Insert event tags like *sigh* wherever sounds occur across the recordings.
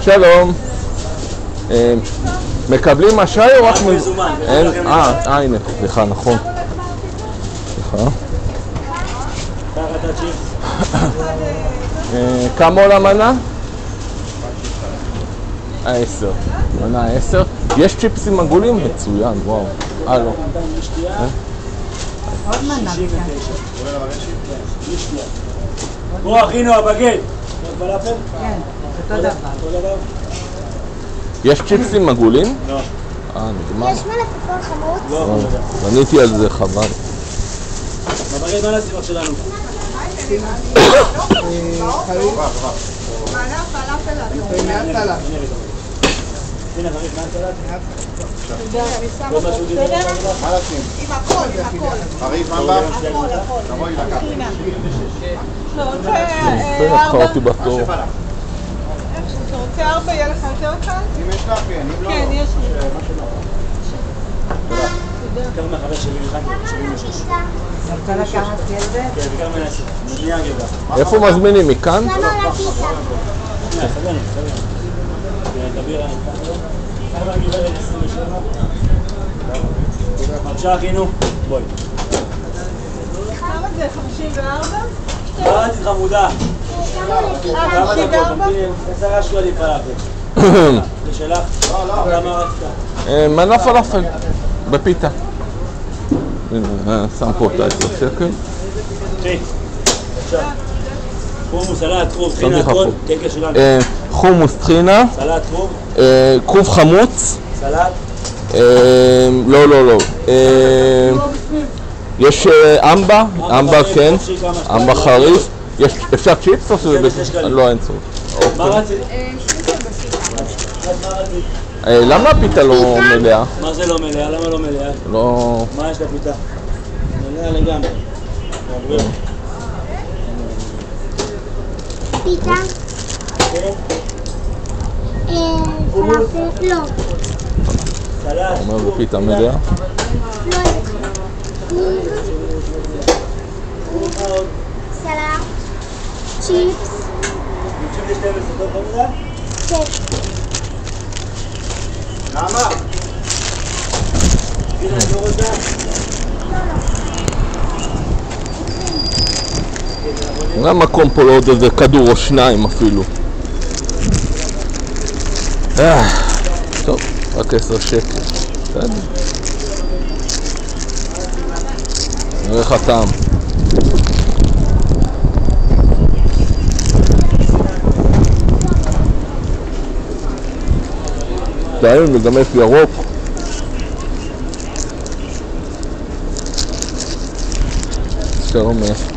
שלום. אה, מקבלים אשראי או רק... רק מז- מזומן. אה, אה, הנה, סליחה, נכון. סליחה. אה, כמה עולה מנה? עשר. מנה עשר. יש צ'יפסים עגולים? מצוין, וואו. אה, לא. עוד מנה. בוא אחינו הבגט. כן, אותו דבר. יש צ'יפסים עגולים? לא. אה, נגמר. יש מלפפון חמוץ? לא. בניתי על זה, חבל. בבגט מה שלנו? *coughs* הנה, מה? תבואי לקחת. לקחה אותי בתור. אתה רוצה ארבע, יהיה לך יותר קל? אם יש לך, כן, לא, כן, יש לי. קח מהחבר שלי, אחד, 76. רוצה לקחת כלבת? כן. איפה מזמינים? מכאן? בבקשה אחינו, בואי. כמה זה? 54? מה רצית חמודה? כמה 54? דקות? עשרה שקלים פלאפל. זה שלך? כמה רצית? מנה פלאפל, בפיתה. אה, שם פה את העשר שקל. קחי. בבקשה. חומוס, סלט, כרוב, שמתי לך. פה. אה, חומוס טחינה, סלט, כרוב, אה, כרוב חמוץ, סלט. אה, לא, לא, לא. אה, יש אה, אמבה, אמבה כן, אמבה חריף. יש- אפשר צ'יפס או שזה... כן. לא, אין צורך. מה רצית? אה, למה הפיתה לא מלאה? מה זה לא מלאה? למה לא מלאה? לא... מה יש לפיתה? מלאה לגמרי. פיתה? כן. אה? לא. אומר טחינה. מלאה. לא? צ'יפס? נקשיב ל-12, טוב חמודה? כן. למה? הנה, אני לא רוצה. אין מקום פה לעוד איזה כדור או שניים אפילו. אה, טוב, רק עשר שקל. בסדר. נראה איך הטעם. טעים, ירוק. אה.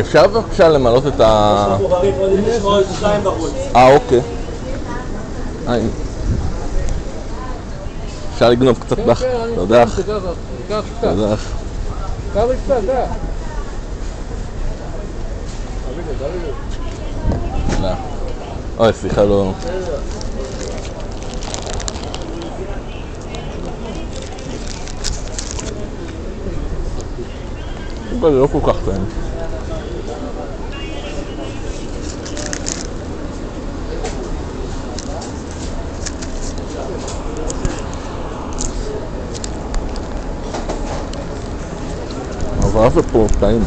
אפשר בבקשה למלות את ה... אה, אוקיי. אה. אפשר לגנוב קצת בך. תודה. תודה. תודה. אוי, סליחה, לא... זה לא כל כך טעים. אבל אף פה טעים.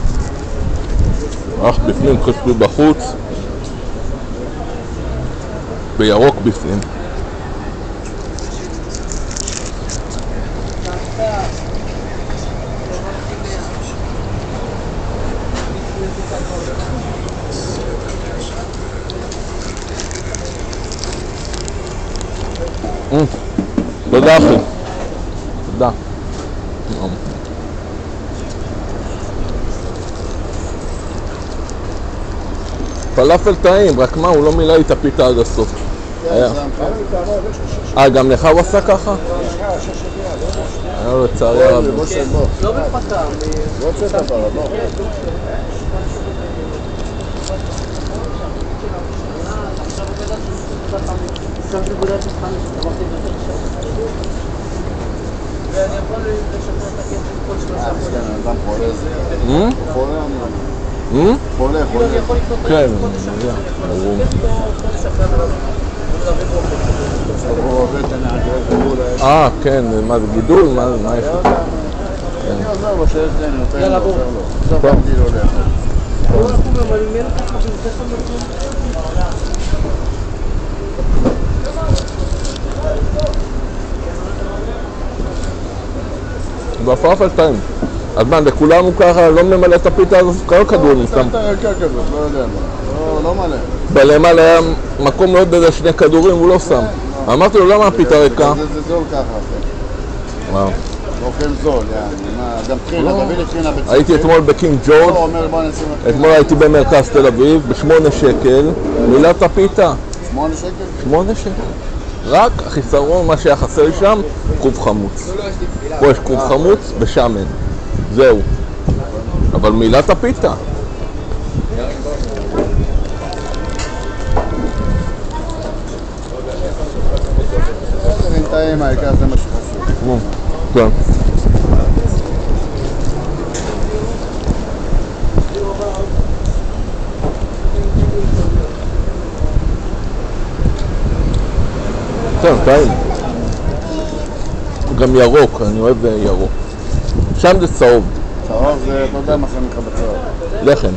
רך בפנים, חשבי בחוץ. בירוק בפנים. Mm. תודה אחי. תודה. פלאפל טעים, רק מה, הוא לא מילא לי את הפיתה עד הסוף. אה, גם לך הוא עשה ככה? היה לו לצערי הרב. לא בפחם. רוטשטיין אבל, בוא. אה, מסכן, אדם חולה זה. אה? חולה, אני אה? חולה, חולה. כן, אני יודע. ברור. לא יש. אה, כן, מה זה גידול? מה מה יש? לו? אני עוזר לו שיש לי, אני נותן לו, עוזר לו. לא לאכול. בפלאפל טעים. אז מה, לכולם הוא ככה לא ממלא את הפיתה הזאת? שם? שמת ערכה כזאת, לא יודע מה. לא, לא מלא. בלמעלה היה מקום מאוד איזה שני כדורים, הוא לא שם. אמרתי לו, למה הפיתה ריקה? זה זול ככה. וואו. אוכל זול. מה, גם טחינה, תביא לי טחינה בצפת. הייתי אתמול בקינג לא, ג'ורג', אתמול הייתי במרכז תל אביב, בשמונה שקל, מילת הפיתה, שמונה שקל? שמונה שקל. רק החיסרון, מה שהיה חסר לי שם, כרוב חמוץ. פה יש כרוב חמוץ ושמן. זהו. אבל מילת הפיתה. העיקר זה מה שחשוב. כן. כן, טעים. גם ירוק, אני אוהב ירוק. שם זה צהוב, צהוב זה, אתה יודע מה שמים לך בצהוב. לחם.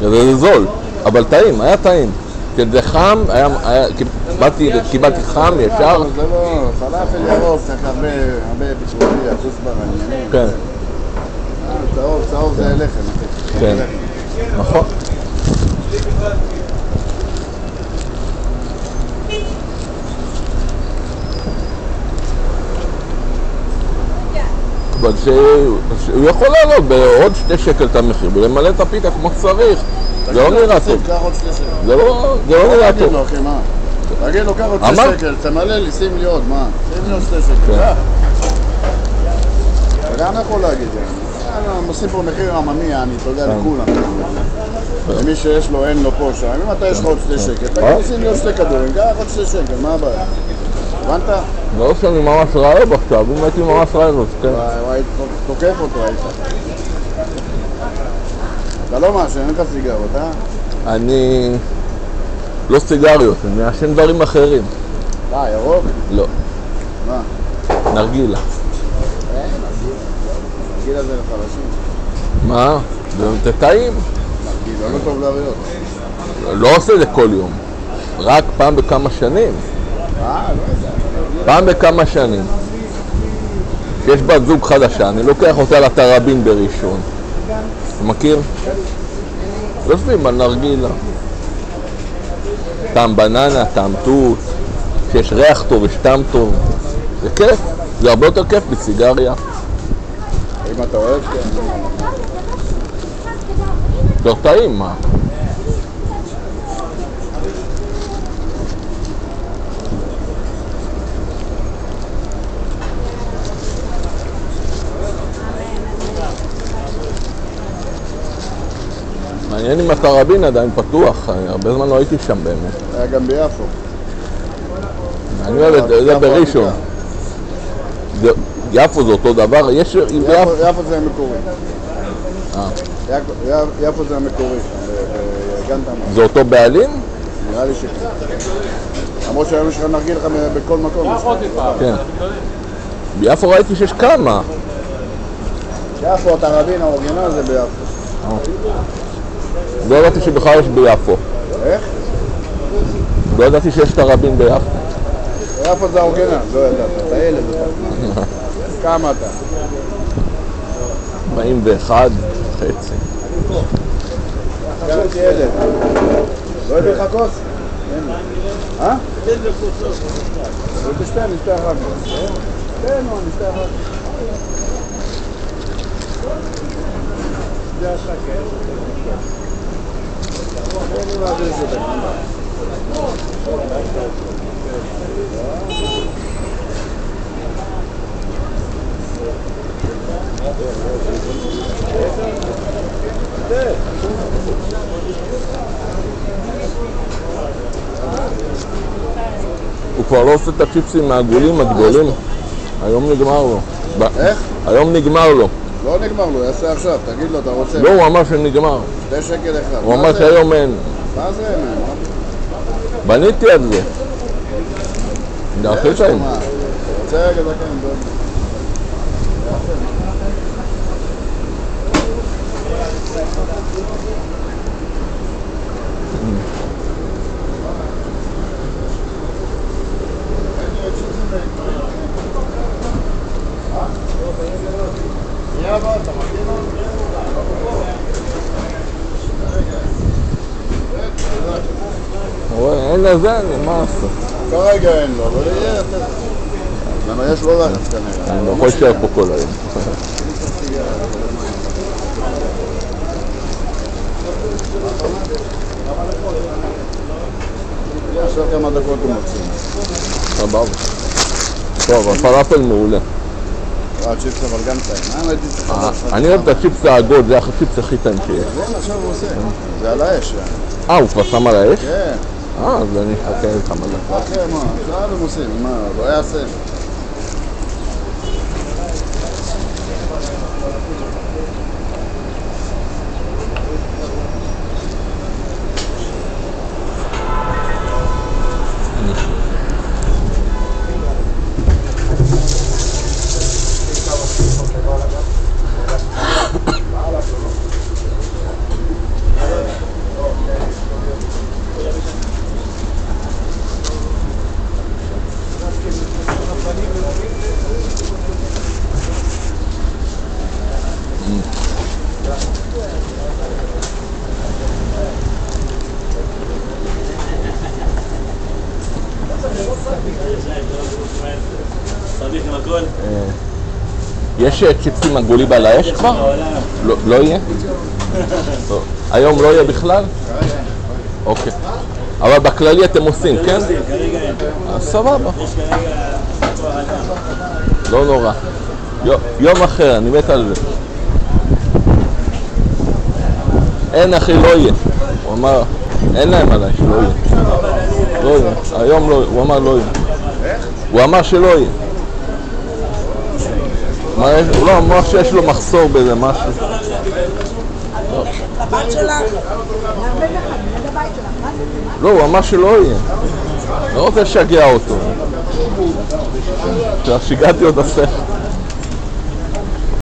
זה זה זול, אבל טעים, היה טעים. כשזה חם, היה, היה, קיבלתי, קיבלתי חם ישר, זה לא, פלאפל ירוק, צריך הרבה, הרבה ביצועי, כוסברה, עניינים. כן, אה, צהוב, צהוב זה לחם. כן. נכון. אבל שהוא יכול לעלות בעוד שני שקל את המחיר ולמלא את הפיתה כמו שצריך. זה לא נראה טוב. שתי. זה לא זה לא נראה טוב. לו, אחי, מה? תגיד לו, קח עוד שתי שקל, תמלא לי, שים לי עוד, מה? שים לי עוד שתי שקל, כן. קח. אתה גם יכול להגיד. הם עושים פה מחיר עממי, יעני, אתה יודע, כן. לכולם. למי שיש לו, אין לו פה, שם. אם אתה יש לך עוד שתי שקל, תגיד לי, שים לי עוד שתי כדורים, קח עוד שתי שקל, מה הבעיה? הבנת? לא שאני ממש רעב עכשיו, אם הייתי ממש רעב אז כן. וואי, תוקף אותו היית. אתה לא מעשן, אין לך סיגרות, אה? אני... לא סיגריות, אני מעשן דברים אחרים. אה, ירוק? לא, מה? נרגילה. נרגילה זה לחלשים. מה? זה טעים. נרגילה לא טוב לריאות. לא עושה את זה כל יום. רק פעם בכמה שנים. אה, לא יודע. פעם בכמה שנים. יש בת זוג חדשה, אני לוקח אותה לתראבין בראשון. אתה מכיר? יושבים על נרגילה. טעם בננה, טעם תות, שיש ריח טוב, יש טעם טוב. זה כיף, זה הרבה יותר כיף מסיגריה. אם אתה אוהב, כן. יותר טעים, מה? מעניין אם התראבין עדיין פתוח, הרבה זמן לא הייתי שם באמת. היה גם ביפו. אני אוהב את זה, בראשון. יפו זה אותו דבר, יש יפו זה המקורי. אה. יפו- זה המקורי. תמר. זה אותו בעלים? נראה לי שכן. למרות שהיום יש לך נרגיל לך בכל מקום. כן. ביפו ראיתי שיש כמה. יפו, התראבין האורגינל זה ביפו. לא ידעתי שבכלל יש ביפו. איך? לא ידעתי שיש תראבין ביפו. יפו זה האורגינל, לא ידעת. אתה ילד. *laughs* כמה אתה? 41 חצי. פשוט ילד. לא הביא לך כוס? אה? תשתה, נשתה אחר כך. תן, נו, נשתה אחר כך. תן לי להביא את זה. הוא כבר לא עושה את הצ'יפסים העגולים הגדולים. היום נגמר לו. איך? היום נגמר לו. לא נגמר לו, יעשה עכשיו, תגיד לו, אתה רוצה? לא, הוא אמר שנגמר. שתי שקל אחד. הוא אמר? שהיום אין. מה זה? מה? בניתי על זה. זה הכי טעים. רוצה רגע דקה, אני- מה לעשות? כרגע אין לו, אבל יהיה. למה יש לו לחץ כנראה. אני לא יכול להישאר פה כל היום. עכשיו כמה דקות הוא מוציא. סבבה. טוב, הפלאפל מעולה. אה, צ'יפס אבל גם טעים. אה. אה, אני אוהב את הצ'יפס העגול, זה הצ'יפס הכי טעים שיש. עושה. זה על האש. אה, הוא כבר שם על האש? כן. אה, אז אני אחכה כמה דקות. אחרי מה? עכשיו הם עושים. מה, לא יעשה. הכל? יש אה, צ'יפסים עגולים על האש כבר? לא- לא יהיה? *laughs* היום לא יהיה בכלל? אוקיי. אבל בכללי אתם עושים, כן? כרגע אין. אז סבבה, יש כרגע. לא נורא. יו- יום אחר, אני מת על זה. אין אחי, לא יהיה. הוא אמר, אין להם עליי שלא יהיה. לא יהיה. היום לא, הוא אמר לא יהיה. הוא אמר שלא יהיה. הוא לא אמר שיש לו מחסור באיזה משהו. הבת שלך? לא, הוא אמר שלא יהיה. לא רוצה לשגע אותו. שיגעתי עוד הספר.